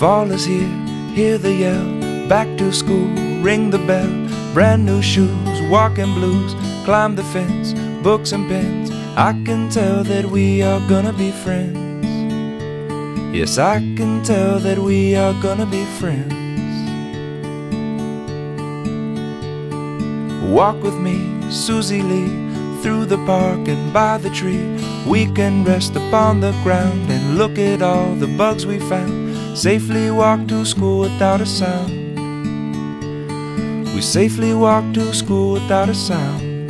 Fall is here, hear the yell. Back to school, ring the bell. Brand new shoes, walking blues. Climb the fence, books and pens. I can tell that we are gonna be friends. Yes, I can tell that we are gonna be friends. Walk with me, Suzy Lee, through the park and by the tree. We can rest upon the ground and look at all the bugs we found. Safely walk to school without a sound. We safely walk to school without a sound.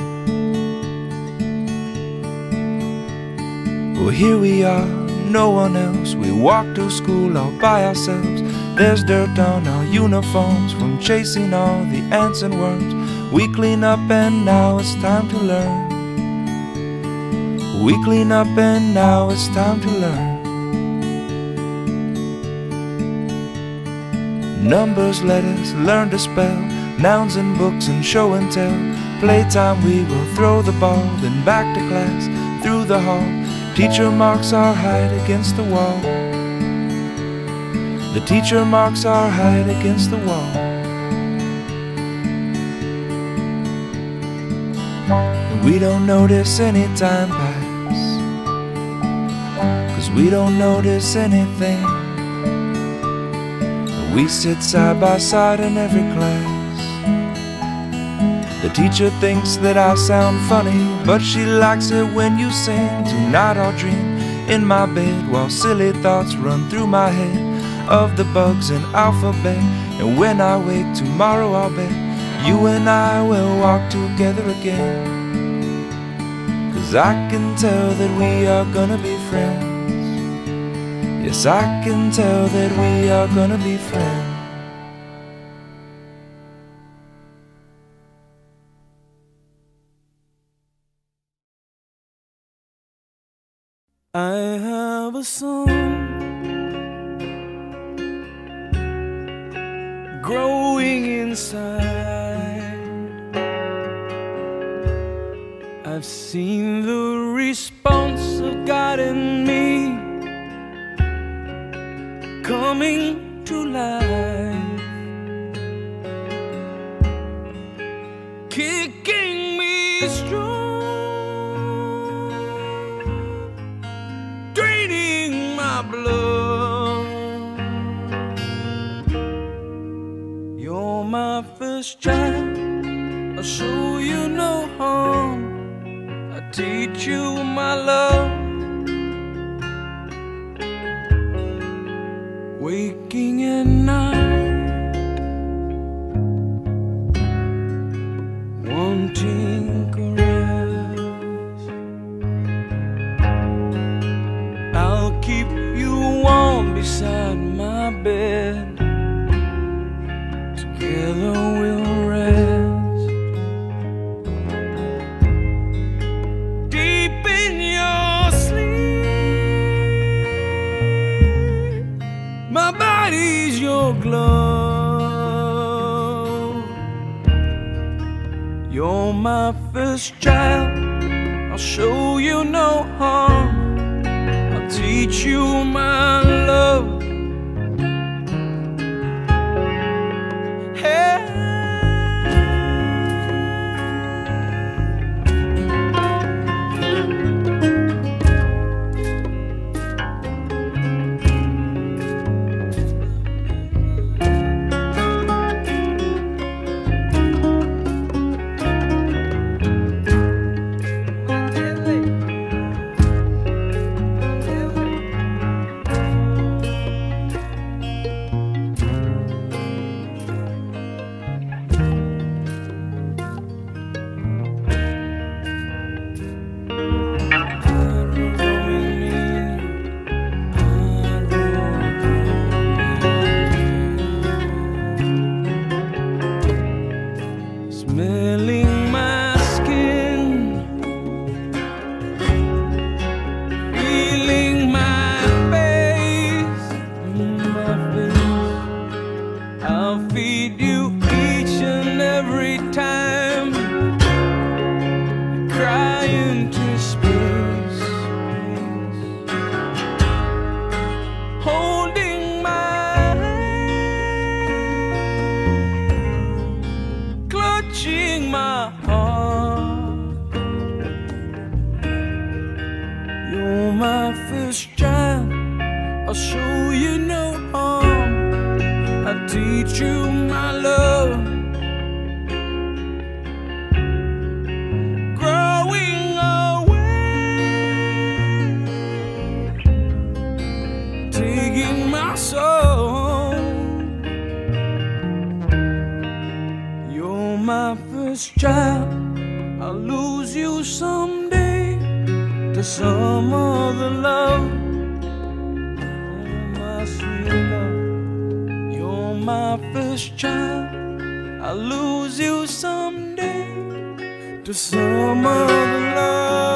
Well, here we are, no one else. We walk to school all by ourselves. There's dirt on our uniforms from chasing all the ants and worms. We clean up and now it's time to learn. We clean up and now it's time to learn. Numbers, letters, learn to spell, nouns and books and show and tell. Playtime, we will throw the ball, then back to class, through the hall. Teacher marks our height against the wall. The teacher marks our height against the wall. And we don't notice any time pass. Cause we don't notice anything. We sit side by side in every class. The teacher thinks that I sound funny, but she likes it when you sing. Tonight I'll dream in my bed while silly thoughts run through my head of the bugs in alphabet. And when I wake tomorrow, I'll bet you and I will walk together again. Cause I can tell that we are gonna be friends. Yes, I can tell that we are gonna be friends. I have a son growing inside. I've seen the response of God in me coming to life, kicking me strong. draining my blood. You're my first child, I'll show you no harm. I teach you my love. Glove. You're my first child. I'll show you no harm I'll teach you my I'll show you no harm. I'll teach you my love. Growing away, taking my soul. You're my first child. I'll lose you someday to some other love. My first child. I'll lose you someday to some other love.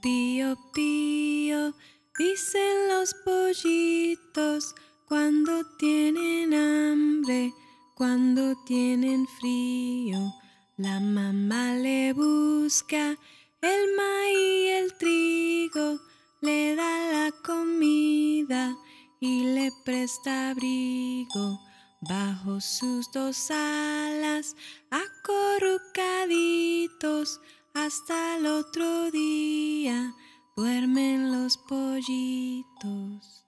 Pío, pío, dicen los pollitos cuando tienen hambre, cuando tienen frío. La mamá le busca el maíz y el trigo, le da la comida y le presta abrigo. Bajo sus dos alas, acorrucaditos, hasta el otro día duermen los pollitos.